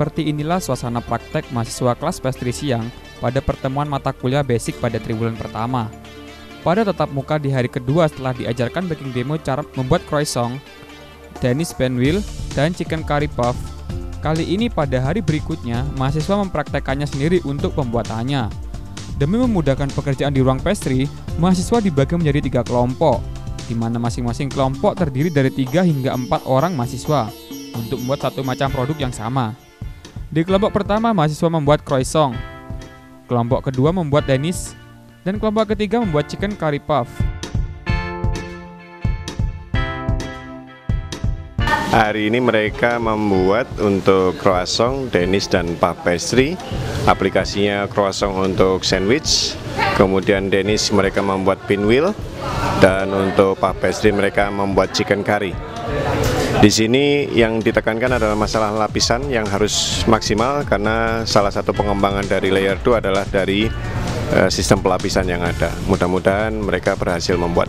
Seperti inilah suasana praktek mahasiswa kelas pastry siang pada pertemuan mata kuliah basic pada triwulan pertama. Pada tetap muka di hari kedua setelah diajarkan baking demo cara membuat croissant, Dennis Benwill, dan chicken curry puff, kali ini pada hari berikutnya mahasiswa mempraktekannya sendiri untuk pembuatannya. Demi memudahkan pekerjaan di ruang pastry, mahasiswa dibagi menjadi tiga kelompok, di mana masing-masing kelompok terdiri dari tiga hingga empat orang mahasiswa untuk membuat satu macam produk yang sama. Di kelompok pertama, mahasiswa membuat croissant. Kelompok kedua membuat Dennis, dan kelompok ketiga membuat chicken curry puff. Hari ini mereka membuat untuk croissant, Dennis dan puff pastry. Aplikasinya croissant untuk sandwich. Kemudian Dennis mereka membuat pinwheel dan untuk puff pastry mereka membuat chicken curry. Di sini yang ditekankan adalah masalah lapisan yang harus maksimal karena salah satu pengembangan dari layer 2 adalah dari Eh, sistem pelapisan yang ada. Mudah-mudahan mereka berhasil membuat.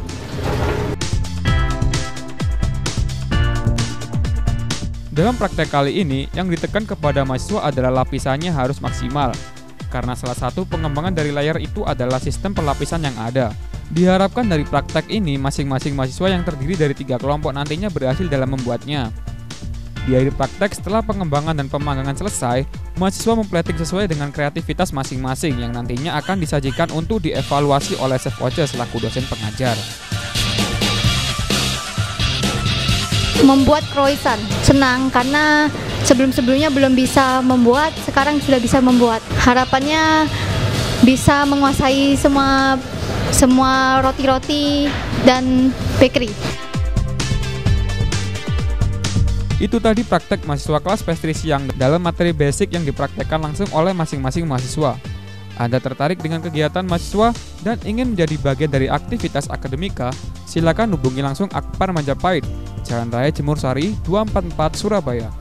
Dalam praktek kali ini, yang ditekan kepada mahasiswa adalah lapisannya harus maksimal, karena salah satu pengembangan dari layar itu adalah sistem pelapisan yang ada. Diharapkan dari praktek ini, masing-masing mahasiswa yang terdiri dari tiga kelompok nantinya berhasil dalam membuatnya. Di akhir praktek setelah pengembangan dan pemanggangan selesai, mahasiswa memplating sesuai dengan kreativitas masing-masing yang nantinya akan disajikan untuk dievaluasi oleh Chef Oce selaku dosen pengajar. Membuat croissant senang karena sebelum-sebelumnya belum bisa membuat, sekarang sudah bisa membuat. Harapannya bisa menguasai semua semua roti-roti dan bakery. Itu tadi praktek mahasiswa kelas pastry siang dalam materi basic yang dipraktekkan langsung oleh masing-masing mahasiswa. Anda tertarik dengan kegiatan mahasiswa dan ingin menjadi bagian dari aktivitas akademika? Silakan hubungi langsung Akpar Majapahit, Jalan Raya Jemur Sari, 244 Surabaya.